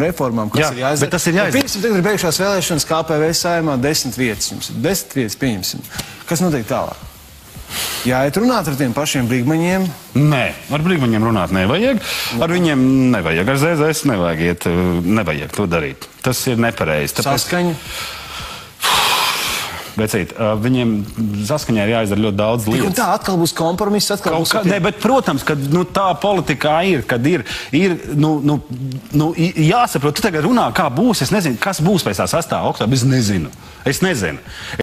reformām, kas Jā, ir jāizdara. tas ir jāizdara. Pieņemsim, tagad ir beigušās vēlēšanas KPV saimā desmit vietas. Jums ir desmit vietas, pieņemsim. Kas notiek tālāk? Jāiet runāt ar tiem pašiem brīgmaņiem. Nē, ar brīvmaņiem runāt nevajag. Ar viņiem nevajag. Ar ZZS nevajag iet, nevajag to darīt. Tas ir nepareizi. Tāpēc, Saskaņa. Vecīt, viņiem saskaņā ir jāizdara ļoti daudz lietu. tā atkal būs kompromiss. Atkal Kaut būs kā, ne, bet, protams, ka nu, tā politikā ir, kad ir, ir nu, nu, nu, jāsaprot, tu tagad runā, kā būs. Es nezinu, kas būs pēc tā 8. oktobra. Es nezinu. Es nezinu.